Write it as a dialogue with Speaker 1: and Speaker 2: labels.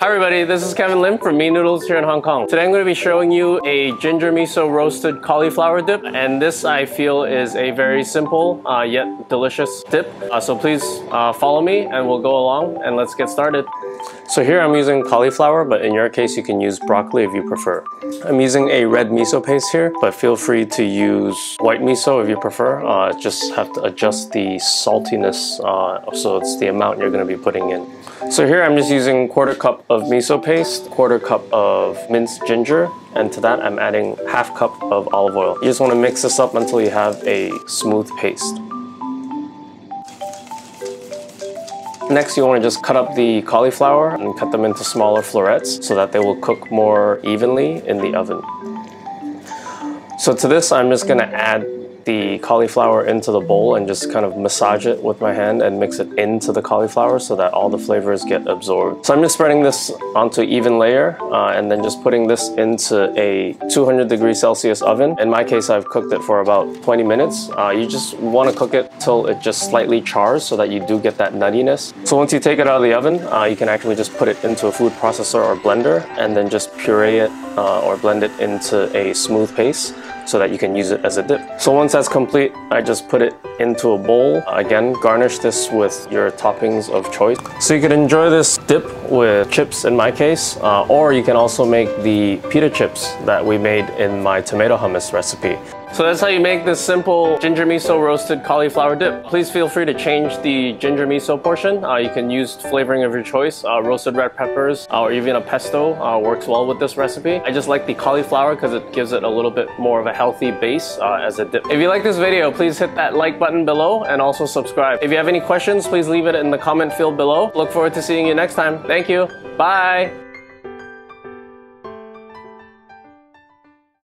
Speaker 1: Hi everybody, this is Kevin Lim from Mean Noodles here in Hong Kong. Today I'm going to be showing you a ginger miso roasted cauliflower dip and this I feel is a very simple uh, yet delicious dip. Uh, so please uh, follow me and we'll go along and let's get started. So here I'm using cauliflower, but in your case you can use broccoli if you prefer. I'm using a red miso paste here, but feel free to use white miso if you prefer. Uh, just have to adjust the saltiness, uh, so it's the amount you're going to be putting in. So here I'm just using quarter cup of miso paste, quarter cup of minced ginger, and to that I'm adding half cup of olive oil. You just want to mix this up until you have a smooth paste. Next, you want to just cut up the cauliflower and cut them into smaller florets so that they will cook more evenly in the oven. So to this, I'm just going to add the cauliflower into the bowl and just kind of massage it with my hand and mix it into the cauliflower so that all the flavors get absorbed. So I'm just spreading this onto even layer uh, and then just putting this into a 200 degrees Celsius oven. In my case, I've cooked it for about 20 minutes. Uh, you just want to cook it till it just slightly chars so that you do get that nuttiness. So once you take it out of the oven, uh, you can actually just put it into a food processor or blender and then just puree it uh, or blend it into a smooth paste so that you can use it as a dip. So once that's complete, I just put it into a bowl. Again, garnish this with your toppings of choice. So you can enjoy this dip with chips in my case, uh, or you can also make the pita chips that we made in my tomato hummus recipe. So that's how you make this simple ginger miso roasted cauliflower dip. Please feel free to change the ginger miso portion. Uh, you can use flavoring of your choice. Uh, roasted red peppers uh, or even a pesto uh, works well with this recipe. I just like the cauliflower because it gives it a little bit more of a healthy base uh, as a dip. If you like this video, please hit that like button below and also subscribe. If you have any questions, please leave it in the comment field below. Look forward to seeing you next time. Thank you. Bye.